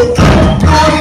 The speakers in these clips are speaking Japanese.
ุกท่าน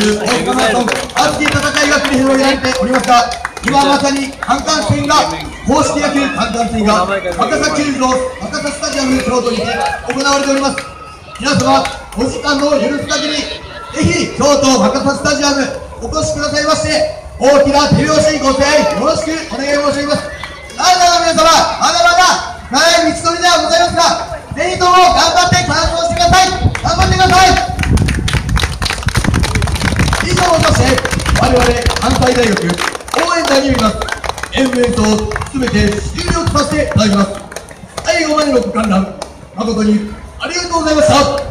大阪マラソン熱き戦いが繰り広げられておりますが今まさにカンカン戦が公式野球カンカン戦が若狭球場若狭スタジアム京都にて行われております皆様お時間の許す限りぜひ京都若狭スタジアムお越しくださいまして大きな手拍子ご声援よろしくお願い申し上げますなおなお皆様まだまだ長い道のりではございますがぜひとも頑張って我々関西大学応援団によります。演演奏すべて終了とさせていただきます。最後までのご観覧誠にありがとうございました。